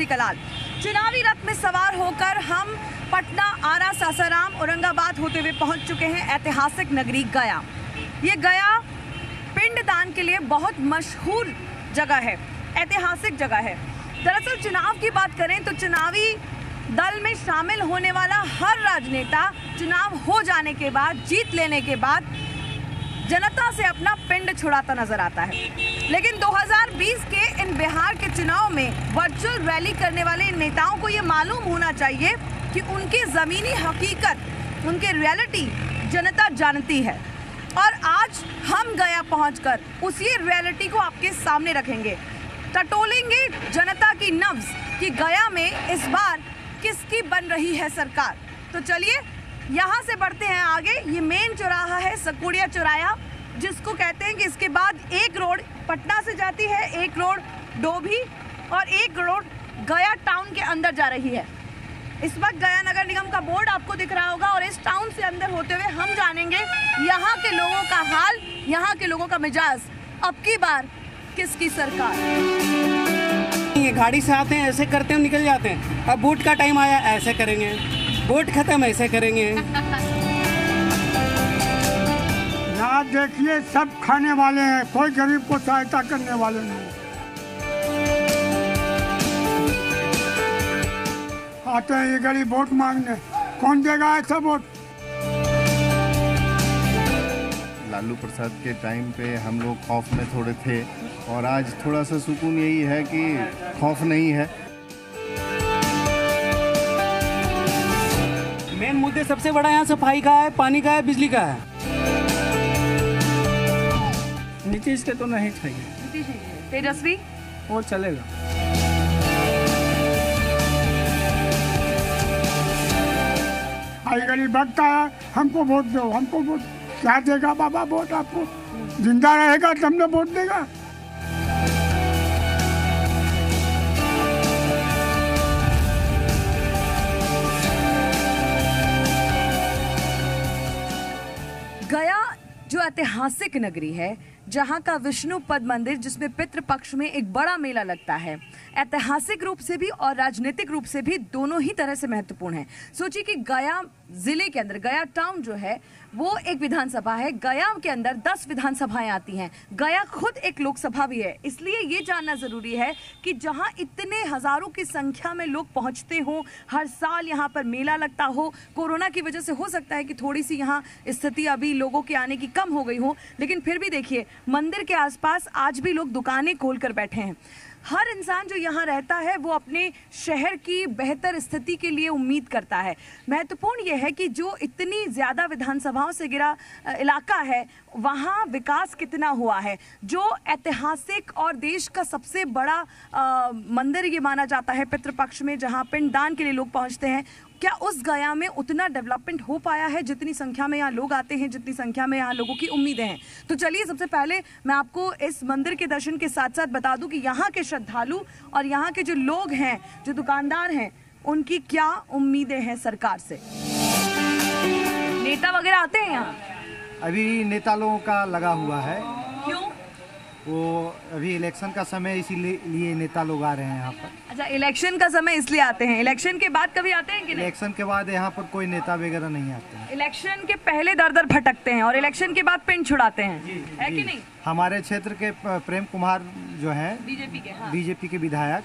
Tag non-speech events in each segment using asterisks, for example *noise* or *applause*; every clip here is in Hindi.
माधुरी कलाल। चुनावी रथ में सवार होकर हम पटना, आरा, सासाराम, औरंगाबाद होते हुए पहुँच चुके हैं ऐतिहासिक नगरी गया। ये गया पिंडदान के लिए बहुत मशहूर जगह है, ऐतिहासिक जगह है। दरअसल चुनाव की बात करें तो चुनावी दल में शामिल होने वाला हर राजनेता चुनाव हो जाने के बाद, जीत लेने के बाद जनता से अपना पिंड छुड़ाता नज़र आता है। लेकिन 2020 के इन बिहार के चुनाव में वर्चुअल रैली करने वाले नेताओं को ये मालूम होना चाहिए कि उनकी जमीनी हकीकत, उनके रियलिटी जनता जानती है। और आज हम गया पहुंचकर उसी रियलिटी को आपके सामने रखेंगे। टटोलेंगे जनता की नब्ज कि गया में इस बार किसकी बन रही है सरकार। तो चलिए यहाँ से बढ़ते हैं आगे। ये मेन चौराहा है, सकुड़िया चौराया जिसको कहते हैं कि इसके बाद एक रोड पटना से जाती है, एक रोड डोभी और एक रोड गया टाउन के अंदर जा रही है। इस वक्त गया नगर निगम का बोर्ड आपको दिख रहा होगा और इस टाउन से अंदर होते हुए हम जानेंगे यहाँ के लोगों का हाल, यहाँ के लोगों का मिजाज। अब की बार किसकी सरकार? ये गाड़ी से आते हैं, ऐसे करते हैं, निकल जाते हैं। अब वोट का टाइम आया, ऐसे करेंगे। वोट खत्म ऐसे करेंगे। यहाँ देखिए सब खाने वाले हैं कोई गरीब को सहायता करने वाले नहीं। आते हैं ये गरीब वोट मांगने। कौन देगा ऐसा वोट? लालू प्रसाद के टाइम पे हम लोग खौफ में थोड़े थे और आज थोड़ा सा सुकून यही है कि खौफ नहीं है। मेन मुद्दे सबसे बड़ा यहाँ सफ़ाई का है पानी का है बिजली का है। नीतीश के तो नहीं चाहिए तेजस्वी? वो चलेगा। आई गरीब भगता है हमको वोट दो हमको वोट। क्या देगा बाबा वोट आपको। ज़िंदा रहेगा तब न वोट देगा। ऐतिहासिक नगरी है जहाँ का विष्णु पद मंदिर, जिसमें पितृ पक्ष में एक बड़ा मेला लगता है। ऐतिहासिक रूप से भी और राजनीतिक रूप से भी दोनों ही तरह से महत्वपूर्ण है। सोचिए कि गया ज़िले के अंदर, गया टाउन जो है, वो एक विधानसभा है। गया के अंदर दस विधानसभाएँ आती हैं। गया खुद एक लोकसभा भी है। इसलिए ये जानना ज़रूरी है कि जहाँ इतने हज़ारों की संख्या में लोग पहुँचते हों, हर साल यहाँ पर मेला लगता हो, कोरोना की वजह से हो सकता है कि थोड़ी सी यहाँ स्थिति अभी लोगों के आने की कम हो गई हो, लेकिन फिर भी देखिए मंदिर के आसपास आज भी लोग दुकानें खोल कर बैठे हैं। हर इंसान जो यहाँ रहता है वो अपने शहर की बेहतर स्थिति के लिए उम्मीद करता है। महत्वपूर्ण ये है कि जो इतनी ज़्यादा विधानसभाओं से गिरा इलाका है वहाँ विकास कितना हुआ है? जो ऐतिहासिक और देश का सबसे बड़ा अ, मंदिर ये माना जाता है पितृपक्ष में जहाँ पिंडदान के लिए लोग पहुँचते हैं क्या उस गया में उतना डेवलपमेंट हो पाया है? जितनी संख्या में यहाँ लोग आते हैं, जितनी संख्या में यहाँ लोगों की उम्मीदें हैं। तो चलिए सबसे पहले मैं आपको इस मंदिर के दर्शन के साथ साथ बता दूँ कि यहाँ के श्रद्धालु और यहाँ के जो लोग हैं, जो दुकानदार हैं, उनकी क्या उम्मीदें हैं सरकार से? नेता वगैरह आते हैं यहाँ? अभी नेता लोगों का लगा हुआ है। वो अभी इलेक्शन का समय इसीलिए नेता लोग आ रहे हैं यहाँ पर। अच्छा इलेक्शन का समय इसलिए आते हैं। इलेक्शन के बाद कभी आते हैं कि नहीं? इलेक्शन के बाद यहाँ पर कोई नेता वगैरह नहीं आते हैं। इलेक्शन के पहले दर दर भटकते हैं और इलेक्शन के बाद पिंड छुड़ाते हैं। जी, है कि नहीं? हमारे क्षेत्र के प्रेम कुमार जो है बीजेपी के हाँ। बीजेपी के विधायक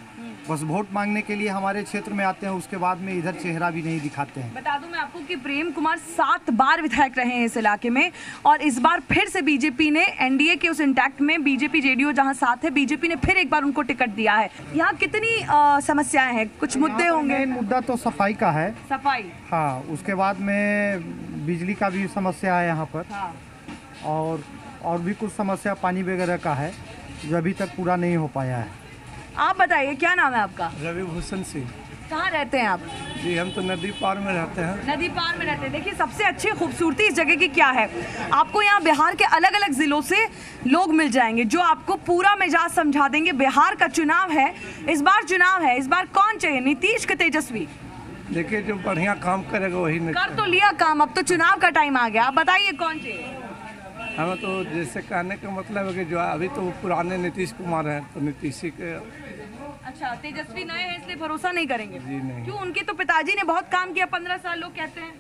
बस वोट मांगने के लिए हमारे क्षेत्र में आते हैं उसके बाद में इधर चेहरा भी नहीं दिखाते हैं। बता दूँ मैं आपको कि प्रेम कुमार सात बार विधायक रहे हैं इस इलाके में और इस बार फिर से बीजेपी ने एनडीए के उस इंटैक्ट में बीजेपी जेडीयू जहाँ साथ है बीजेपी ने फिर एक बार उनको टिकट दिया है। यहाँ कितनी समस्याएँ हैं? कुछ मुद्दे होंगे? मुद्दा तो सफ़ाई का है। सफ़ाई। हाँ उसके बाद में बिजली का भी समस्या है यहाँ पर। हाँ। और और भी कुछ समस्या पानी वगैरह का है जो अभी तक पूरा नहीं हो पाया है। आप बताइए क्या नाम है आपका? रवि भूषण सिंह। कहाँ रहते हैं आप? जी हम तो नदी पार में रहते हैं। नदी पार में रहते हैं। देखिए सबसे अच्छी खूबसूरती इस जगह की क्या है? आपको यहाँ बिहार के अलग अलग जिलों से लोग मिल जाएँगे जो आपको पूरा मिजाज समझा देंगे। बिहार का चुनाव है इस बार चुनाव है इस बार कौन चाहिए? नीतीश के तेजस्वी। देखिए जो बढ़िया काम करेगा वही कर तो लिया काम अब तो चुनाव का टाइम आ गया। आप बताइए कौन चाहिए? हमें तो जैसे कहने का मतलब है कि जो अभी तो पुराने नीतीश कुमार हैं तो नीतीश ही के अच्छा तेजस्वी नए हैं इसलिए भरोसा नहीं करेंगे? जी नहीं। क्यों? उनके तो पिताजी ने बहुत काम किया पंद्रह साल लोग कहते हैं।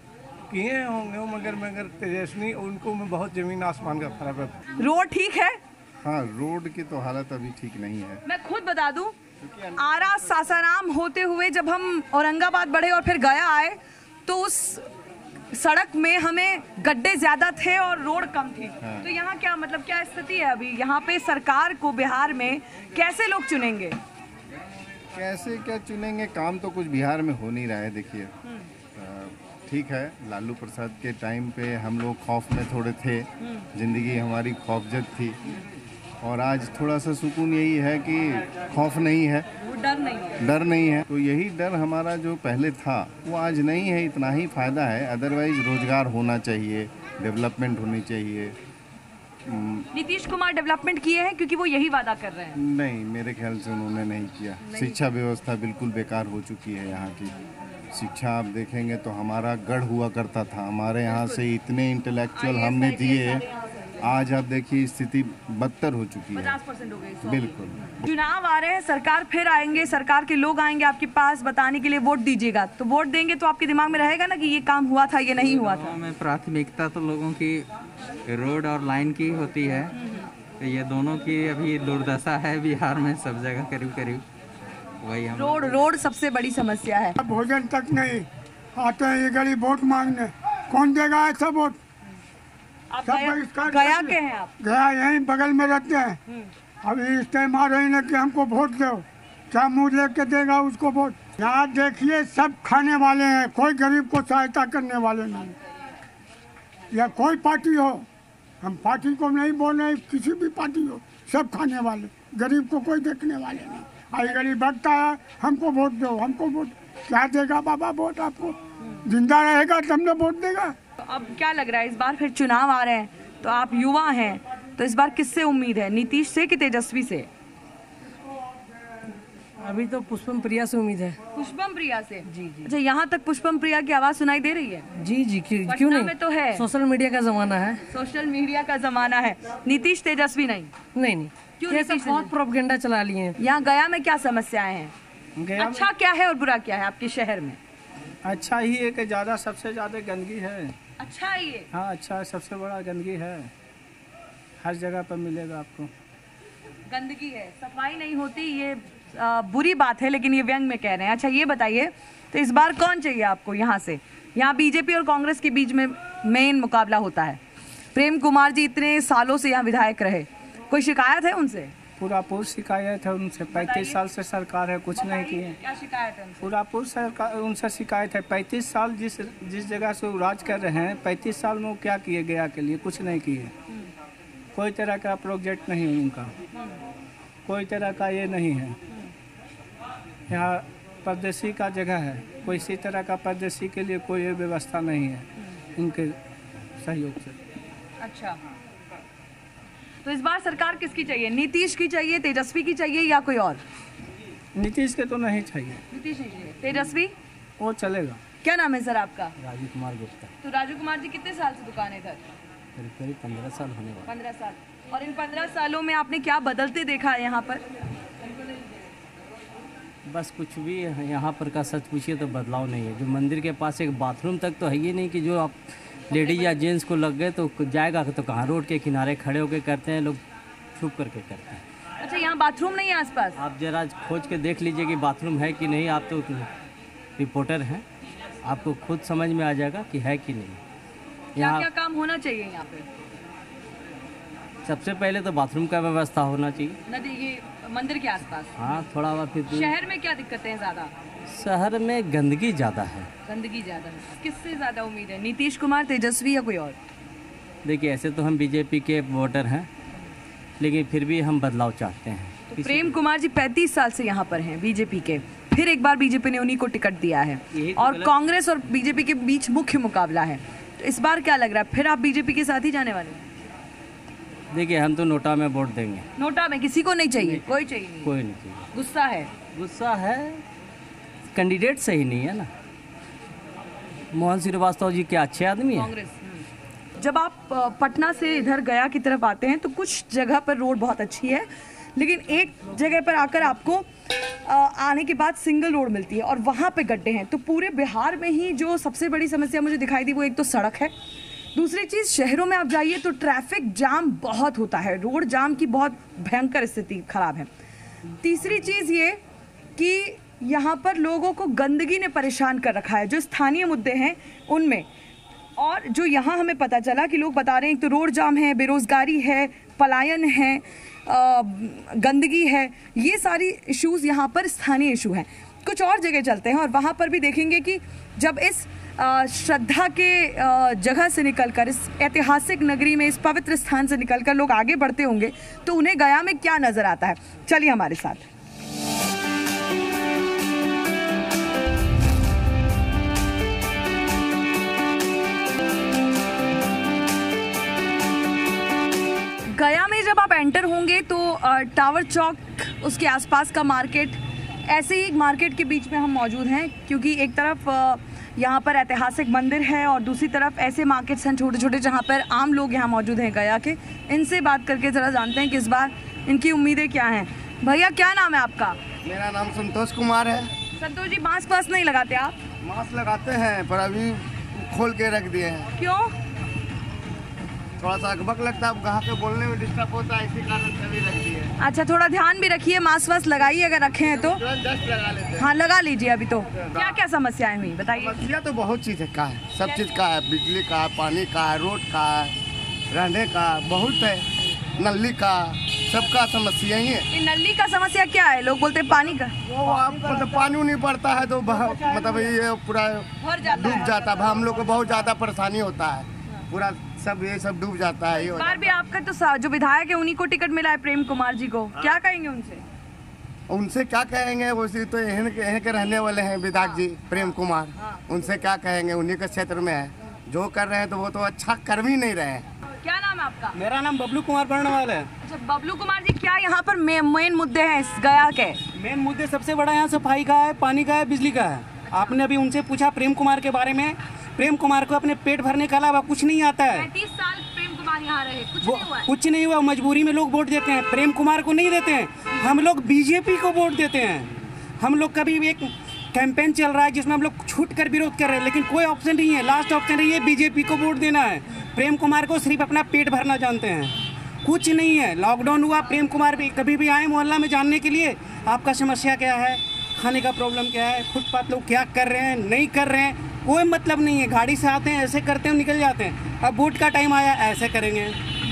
किए होंगे मगर मगर तेजस्वी उनको में बहुत ज़मीन आसमान का फ़र्क है। रोड ठीक है? हाँ रोड की तो हालत अभी ठीक नहीं है। मैं खुद बता दूँ आरा सासाराम होते हुए जब हम औरंगाबाद बढ़े और फिर गया आए तो उस सड़क में हमें गड्ढे ज़्यादा थे और रोड कम थी। हाँ। तो यहाँ क्या मतलब क्या स्थिति है अभी? यहाँ पे सरकार को बिहार में कैसे लोग चुनेंगे? कैसे क्या चुनेंगे? काम तो कुछ बिहार में हो नहीं रहा है देखिए। ठीक है लालू प्रसाद के टाइम पे हम लोग खौफ में थोड़े थे। ज़िंदगी हमारी खौफजद थी। और आज थोड़ा सा सुकून यही है कि खौफ नहीं है। वो डर नहीं है। डर नहीं है। तो यही डर हमारा जो पहले था वो आज नहीं है इतना ही फ़ायदा है। अदरवाइज़ रोज़गार होना चाहिए डेवलपमेंट होनी चाहिए। हम्म, नीतीश कुमार डेवलपमेंट किए हैं क्योंकि वो यही वादा कर रहे हैं। नहीं मेरे ख्याल से उन्होंने नहीं किया। शिक्षा व्यवस्था बिल्कुल बेकार हो चुकी है यहाँ की। शिक्षा आप देखेंगे तो हमारा गढ़ हुआ करता था। हमारे यहाँ से इतने इंटेलेक्चुअल हमने दिए। आज आप देखिए स्थिति बदतर हो चुकी है। पचास परसेंट हो गई बिल्कुल। चुनाव आ रहे हैं सरकार फिर आएँगे सरकार के लोग आएँगे आपके पास बताने के लिए वोट दीजिएगा। तो वोट देंगे तो आपके दिमाग में रहेगा ना कि ये काम हुआ था ये नहीं हुआ था? गाँव में प्राथमिकता तो लोगों की रोड और लाइन की होती है। तो ये दोनों की अभी दुर्दशा है बिहार में सब जगह करीब करीब। वही हम रोड रोड सबसे बड़ी समस्या है। भोजन तक नहीं आते हैं ये गरीब वोट मांगने। कौन देगा ऐसा वोट? आप सब गया, बहिष्कार गया के हैं आप? गया यहीं बगल में रहते हैं। अभी इस टाइम आ रही है कि हमको वोट दो। क्या मुँह लेके देगा उसको वोट। यहाँ देखिए सब खाने वाले हैं। कोई गरीब को सहायता करने वाले नहीं। या कोई पार्टी हो। हम पार्टी को नहीं बोल रहे किसी भी पार्टी हो। सब खाने वाले। गरीब को कोई देखने वाले नहीं। आई गरीब भक्त है हमको वोट दो हमको वोट। क्या देगा बाबा वोट आपको? ज़िंदा रहेगा तब न वोट देगा। अब क्या लग रहा है इस बार फिर चुनाव आ रहे हैं तो आप युवा हैं तो इस बार किससे उम्मीद है? नीतीश से कि तेजस्वी से? अभी तो पुष्पम प्रिया से उम्मीद है। पुष्पम प्रिया से? जी जी। अच्छा यहाँ तक पुष्पम प्रिया की आवाज़ सुनाई दे रही है? जी जी क्यों क्यों नहीं? में तो है। सोशल मीडिया का जमाना है। सोशल मीडिया का जमाना है। नीतीश तेजस्वी नहीं? नहीं नहीं। क्यों ये सब बहुत प्रोपगेंडा चला लिए हैं। यहाँ गया में क्या समस्याएँ हैं? अच्छा क्या है और बुरा क्या है आपके शहर में? अच्छा ही है कि ज़्यादा सबसे ज़्यादा गंदगी है। अच्छा ही है? हाँ अच्छा है सबसे बड़ा गंदगी है। हर जगह पर मिलेगा आपको। गंदगी है। सफ़ाई नहीं होती ये आ, बुरी बात है लेकिन ये व्यंग में कह रहे हैं। अच्छा ये बताइए तो इस बार कौन चाहिए आपको यहाँ से? यहाँ बीजेपी और कांग्रेस के बीच में मेन मुकाबला होता है। प्रेम कुमार जी इतने सालों से यहाँ विधायक रहे। कोई शिकायत है उनसे? पूरा पूर शिकायत है उनसे पैंतीस साल से सरकार है कुछ नहीं किए। क्या शिकायत है उनसे? पूरा पूर सरकार उनसे शिकायत है। पैंतीस साल जिस जिस जगह से वो राज कर रहे हैं पैंतीस साल में वो क्या किए गया के लिए? कुछ नहीं किए। कोई तरह का प्रोजेक्ट नहीं है उनका। कोई तरह का ये नहीं है। यहाँ परदेसी का जगह है। कोई इसी तरह का परदेसी के लिए कोई व्यवस्था नहीं है। उनके सहयोग से। अच्छा। तो इस बार सरकार किसकी चाहिए? नीतीश की चाहिए तेजस्वी की चाहिए या कोई और? नीतीश के तो नहीं चाहिए। नीतीश नहीं चाहिए। तेजस्वी? वो चलेगा। क्या नाम है सर आपका? राजीव कुमार गुप्ता। तो राजू कुमार जी कितने साल से दुकान है इधर? करीब करीब पंद्रह साल होने वाले। पंद्रह साल। और इन पंद्रह सालों में आपने क्या बदलते देखा है यहाँ पर? बस कुछ भी यहाँ पर का सच पूछिए तो बदलाव नहीं है। जो मंदिर के पास एक बाथरूम तक तो है ही नहीं कि जो आप लेडीज़ या जेंट्स को लग गए तो जाएगा तो कहाँ? रोड के किनारे खड़े होकर करते हैं लोग छुप करके करते हैं। अच्छा यहाँ बाथरूम नहीं है आसपास? आप जरा खोज के देख लीजिए कि बाथरूम है कि नहीं। आप तो रिपोर्टर हैं। आपको खुद समझ में आ जाएगा कि है कि नहीं। क्या यहाँ क्या काम होना चाहिए यहाँ पे? सबसे पहले तो बाथरूम का व्यवस्था होना चाहिए। नदी ये मंदिर के आसपास? हाँ थोड़ा बहुत फिर शहर में क्या दिक्कतें हैं ज़्यादा? शहर में गंदगी ज़्यादा है। गंदगी ज़्यादा है। किससे ज़्यादा उम्मीद है? नीतीश कुमार तेजस्वी या कोई और? देखिए ऐसे तो हम बीजेपी के वोटर हैं लेकिन फिर भी हम बदलाव चाहते हैं। तो प्रेम कुमार जी 35 साल से यहाँ पर हैं बीजेपी के। फिर एक बार बीजेपी ने उन्हीं को टिकट दिया है। तो और कांग्रेस और बीजेपी के बीच मुख्य मुकाबला है। तो इस बार क्या लग रहा है? फिर आप बीजेपी के साथ ही जाने वाले हैं? देखिए हम तो नोटा में वोट देंगे। नोटा में किसी को नहीं चाहिए कोई चाहिए कोई नहीं चाहिए। गुस्सा है? गुस्सा है कैंडिडेट सही नहीं है ना? मोहन श्रीवास्तव जी क्या अच्छे आदमी हैं? कांग्रेस हम्म। जब आप पटना से इधर गया की तरफ़ आते हैं तो कुछ जगह पर रोड बहुत अच्छी है लेकिन एक जगह पर आकर आपको आने के बाद सिंगल रोड मिलती है और वहाँ पे गड्ढे हैं। तो पूरे बिहार में ही जो सबसे बड़ी समस्या मुझे दिखाई दी वो एक तो सड़क है। दूसरी चीज़ शहरों में आप जाइए तो ट्रैफ़िक जाम बहुत होता है। रोड जाम की बहुत भयंकर स्थिति खराब है। तीसरी चीज़ ये कि यहाँ पर लोगों को गंदगी ने परेशान कर रखा है। जो स्थानीय मुद्दे हैं, उनमें। और जो यहाँ हमें पता चला कि लोग बता रहे हैं, एक तो रोड जाम है, बेरोजगारी है, पलायन है गंदगी है, ये सारी इश्यूज़ यहाँ पर स्थानीय इशू हैं। कुछ और जगह चलते हैं और वहाँ पर भी देखेंगे कि जब इस श्रद्धा के जगह से निकलकर, इस ऐतिहासिक नगरी में, इस पवित्र स्थान से निकलकर लोग आगे बढ़ते होंगे तो उन्हें गया में क्या नज़र आता है? चलिए हमारे साथ। गया में जब आप एंटर होंगे तो टावर चौक उसके आसपास का मार्केट ऐसे ही एक मार्केट के बीच में हम मौजूद हैं क्योंकि एक तरफ़ यहाँ पर ऐतिहासिक मंदिर है और दूसरी तरफ़ ऐसे मार्केट्स हैं छोटे छोटे जहाँ पर आम लोग यहाँ मौजूद हैं गया के। इनसे बात करके ज़रा जानते हैं कि इस बार इनकी उम्मीदें क्या हैं। भैया क्या नाम है आपका? मेरा नाम संतोष कुमार है। संतोष जी मास्क वास्क नहीं लगाते आप? मास्क लगाते हैं पर अभी खोल के रख दिए हैं। क्यों? थोड़ा सा अकबक लगता है कहाँ के बोलने में डिस्टर्ब होता है इसी कारण अभी रख दिए अच्छा थोड़ा ध्यान भी रखिए मास्क वास्क लगाइए अगर रखे हैं तो। लगा लेते हाँ। लगा लीजिए अभी तो। क्या क्या समस्याएँ हुई बताइए। समस्या तो बहुत चीज़ है का है? सब चीज़ का है? बिजली का है? पानी का है? रोड का है? रहने का बहुत है। नली का सबका समस्या ही है। नली का समस्या क्या है? लोग बोलते हैं पानी का। वो आप मतलब पानी नहीं पड़ता है तो मतलब ये पूरा डूब जाता है। हम लोग को बहुत ज़्यादा परेशानी होता है। पूरा सब ये सब डूब जाता है इस बार भी आपका तो जो विधायक है उन्हीं को टिकट मिला है प्रेम कुमार जी को। क्या कहेंगे उनसे? उनसे क्या कहेंगे? वैसे तो यहीं के यहीं के रहने वाले हैं विधायक जी प्रेम कुमार। उनसे क्या कहेंगे? उन्हीं के क्षेत्र में है। जो कर रहे हैं तो वो तो अच्छा कर भी नहीं रहे हैं। क्या नाम है आपका? मेरा नाम बबलू कुमार वर्णवाल है। अच्छा बबलू कुमार जी क्या यहाँ पर मेन मुद्दे हैं इस गया के? मेन मुद्दे सबसे बड़ा यहाँ सफ़ाई का है पानी का है बिजली का है। आपने अभी उनसे पूछा प्रेम कुमार के बारे में प्रेम कुमार को अपने पेट भरने के अलावा कुछ नहीं आता है। पैंतीस साल प्रेम कुमार यहाँ रहे कुछ नहीं हुआ कुछ नहीं हुआ मजबूरी में लोग वोट देते हैं। प्रेम कुमार को नहीं देते हैं। हम लोग बीजेपी को वोट देते हैं। हम लोग कभी एक कैंपेन चल रहा है जिसमें हम लोग छूट कर विरोध कर रहे हैं लेकिन कोई ऑप्शन नहीं है। लास्ट ऑप्शन नहीं है बीजेपी को वोट देना है। प्रेम कुमार को सिर्फ़ अपना पेट भरना जानते हैं। कुछ नहीं है। लॉकडाउन हुआ प्रेम कुमार भी कभी भी आए मोहल्ला में जानने के लिए। आपका समस्या क्या है? खाने का प्रॉब्लम क्या है? फुटपाथ लोग क्या कर रहे हैं? नहीं कर रहे हैं? कोई मतलब नहीं है। गाड़ी से आते हैं ऐसे करते हैं निकल जाते हैं। अब वोट का टाइम आया ऐसे करेंगे।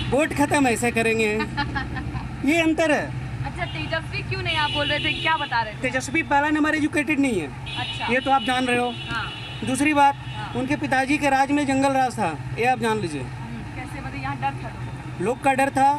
वोट खत्म ऐसे करेंगे। *laughs* ये अंतर है। अच्छा तेजस्वी क्यों नहीं आप बोल रहे थे? क्या बता रहे थे? तेजस्वी पहला नंबर एजुकेटेड नहीं है। अच्छा। ये तो आप जान रहे हो। हाँ। दूसरी बात हाँ। उनके पिताजी के राज में जंगल राज था। ये आप जान लीजिए। कैसे मतलब यहाँ डर था लोग का। डर था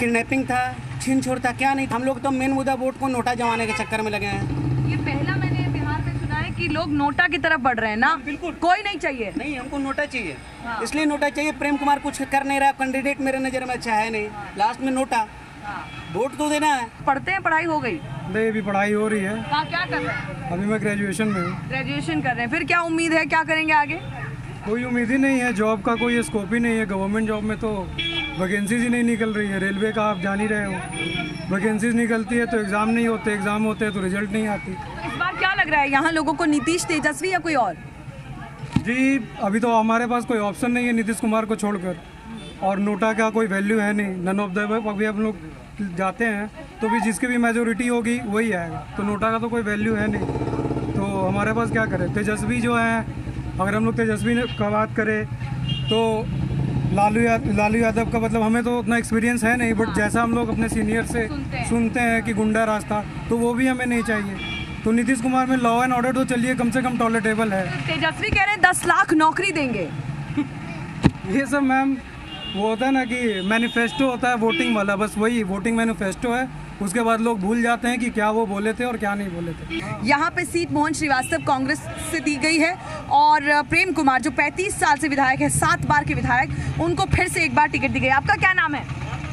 किडनैपिंग था छीन छोड़ था क्या नहीं था। हम लोग तो मेन मुद्दा वोट को नोटा जमाने के चक्कर में लगे हैं। ये पहला मैंने बिहार में सुना है कि लोग नोटा की तरफ़ बढ़ रहे हैं ना? बिल्कुल। कोई नहीं चाहिए। नहीं हमको नोटा चाहिए। हाँ। इसलिए नोटा चाहिए। प्रेम कुमार कुछ कर नहीं रहा कैंडिडेट मेरे नज़र में अच्छा है नहीं। लास्ट में नोटा। हाँ। वोट तो देना है। पढ़ते हैं पढ़ाई हो गई। नहीं अभी पढ़ाई हो रही है। कहाँ क्या कर रहे हैं? अभी मैं ग्रेजुएशन में हूँ। ग्रेजुएशन कर रहे हैं। फिर क्या उम्मीद है? क्या करेंगे आगे? कोई उम्मीद ही नहीं है। जॉब का कोई स्कोप ही नहीं है। गवर्नमेंट जॉब में तो वैकेंसीज ही नहीं निकल रही है। रेलवे का आप जान ही रहे हो। वैकेंसीज निकलती है तो एग्ज़ाम नहीं होते। एग्ज़ाम होते हैं तो रिज़ल्ट नहीं आती। तो इस बार क्या लग रहा है यहाँ लोगों को नीतीश तेजस्वी या कोई और? जी अभी तो हमारे पास कोई ऑप्शन नहीं है नीतीश कुमार को छोड़कर। और नोटा का कोई वैल्यू है नहीं। नन ऑफ़ द अभी हम लोग जाते हैं तो भी जिसकी भी मेजोरिटी होगी वही आएगा। तो नोटा का तो कोई वैल्यू है नहीं। तो हमारे पास क्या करें? तेजस्वी जो है अगर हम लोग तेजस्वी का बात करें तो लालू यादव लालू यादव का मतलब हमें तो उतना एक्सपीरियंस है नहीं बट जैसा हम लोग अपने सीनियर से सुनते हैं। सुनते हैं कि गुंडा रास्ता तो वो भी हमें नहीं चाहिए। तो नीतीश कुमार में लॉ एंड ऑर्डर तो चलिए कम से कम टॉयलेटेबल है। तेजस्वी कह रहे हैं दस लाख नौकरी देंगे। *laughs* ये सब मैम वो होता है ना कि मैनिफेस्टो होता है वोटिंग वाला बस वही वोटिंग मैनिफेस्टो है। उसके बाद लोग भूल जाते हैं कि क्या वो बोले थे और क्या नहीं बोले थे। यहाँ पे सीट मोहन श्रीवास्तव कांग्रेस से दी गई है और प्रेम कुमार जो 35 साल से विधायक है सात बार के विधायक उनको फिर से एक बार टिकट दी गई आपका क्या नाम है?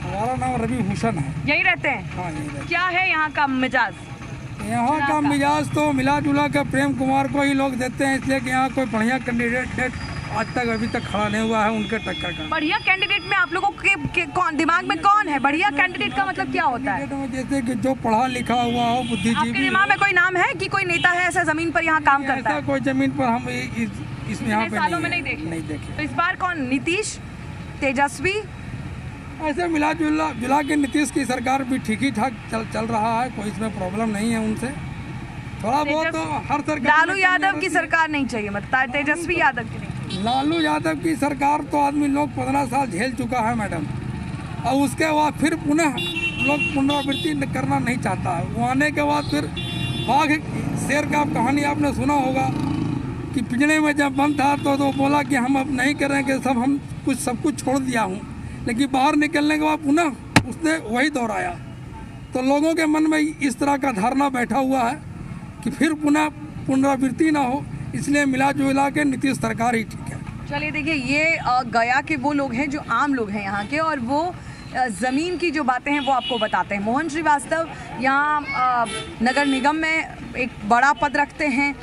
हमारा नाम रवि भूषण है। यही रहते हैं? हाँ ये क्या है यहाँ का मिजाज? यहाँ का मिजाज तो मिला जुला कर प्रेम कुमार को ही लोग देते हैं इसलिए कि यहाँ कोई बढ़िया कैंडिडेट आज तक अभी तक खड़ा नहीं हुआ है उनके टक्कर का। बढ़िया कैंडिडेट में आप लोगों के, के कौन दिमाग में कौन है? बढ़िया कैंडिडेट का मतलब क्या होता है? जैसे कि जो पढ़ा लिखा हुआ हो बुद्धिजीवी दिमाग में कोई नाम है कि कोई नेता है ऐसा ज़मीन पर यहाँ काम करता है? कोई ज़मीन पर हम इस, यहाँ पे नहीं, नहीं देखे। नहीं देखे। तो इस बार कौन? नीतीश? तेजस्वी? ऐसे मिला जुला जुला के नीतीश की सरकार भी ठीक ही ठाक चल चल रहा है कोई इसमें प्रॉब्लम नहीं है उनसे। थोड़ा बहुत तो हर सरकार लालू यादव की सरकार नहीं चाहिए मतलब तेजस्वी यादव की नहीं लालू यादव की सरकार तो आदमी लोग पंद्रह साल झेल चुका है मैडम। और उसके बाद फिर पुनः लोग पुनरावृत्ति करना नहीं चाहता है। वो आने के बाद फिर बाघ शेर का कहानी आपने सुना होगा कि पिंजड़े में जब बंद था तो, तो बोला कि हम अब नहीं करेंगे सब हम कुछ सब कुछ छोड़ दिया हूँ। लेकिन बाहर निकलने के बाद पुनः उसने वही दोहराया। तो लोगों के मन में इस तरह का धारणा बैठा हुआ है कि फिर पुनः पुनरावृत्ति ना हो, इसलिए मिला जुला के नीतीश सरकार ही ठीक है। चलिए देखिए, ये गया के वो लोग हैं जो आम लोग हैं यहाँ के और वो ज़मीन की जो बातें हैं वो आपको बताते हैं। मोहन श्रीवास्तव यहाँ नगर निगम में एक बड़ा पद रखते हैं।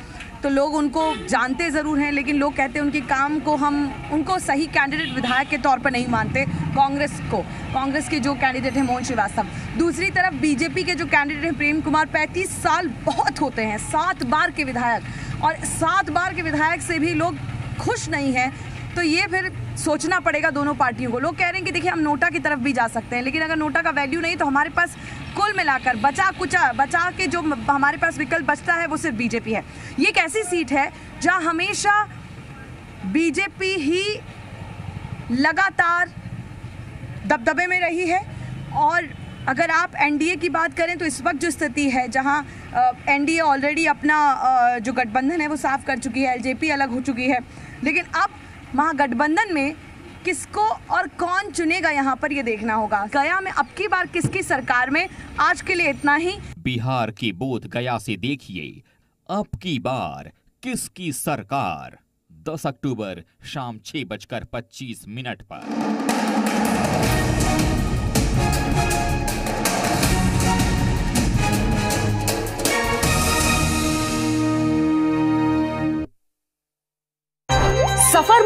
तो लोग उनको जानते ज़रूर हैं, लेकिन लोग कहते हैं उनके काम को हम, उनको सही कैंडिडेट विधायक के तौर पर नहीं मानते, कांग्रेस को। कांग्रेस के जो कैंडिडेट हैं मोहन श्रीवास्तव। दूसरी तरफ़ बीजेपी के जो कैंडिडेट हैं प्रेम कुमार, पैंतीस साल बहुत होते हैं, सात बार के विधायक। और सात बार के विधायक से भी लोग खुश नहीं हैं तो ये फिर सोचना पड़ेगा दोनों पार्टियों को। लोग कह रहे हैं कि देखिए, हम नोटा की तरफ़ भी जा सकते हैं, लेकिन अगर नोटा का वैल्यू नहीं तो हमारे पास कुल मिलाकर बचा कुचा, बचा के जो हमारे पास विकल्प बचता है, वो सिर्फ़ बीजेपी है। ये एक ऐसी सीट है, जहाँ हमेशा बीजेपी ही लगातार दबदबे में रही है। और अगर आप एनडीए की बात करें तो इस वक्त जो स्थिति है, जहाँ एनडीए ऑलरेडी अपना जो गठबंधन है, वो साफ़ कर चुकी है एलजेपी अलग हो चुकी है। लेकिन अब महागठबंधन में किसको और कौन चुनेगा यहाँ पर, ये देखना होगा। गया में अब की बार किसकी सरकार में? आज के लिए इतना ही। बिहार की बोध गया से देखिए। अब की बार किसकी सरकार? 10 अक्टूबर शाम छह बजकर पच्चीस मिनट पर।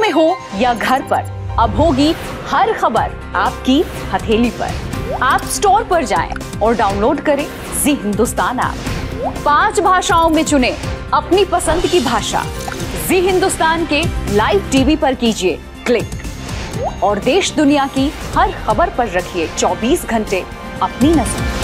में हो या घर पर, अब होगी हर खबर आपकी हथेली पर। आप स्टोर पर जाएँ और डाउनलोड करें जी हिंदुस्तान ऐप पाँच भाषाओं में चुने अपनी पसंद की भाषा। जी हिंदुस्तान के लाइव टीवी पर कीजिए क्लिक और देश दुनिया की हर खबर पर रखिए 24 घंटे अपनी नज़र।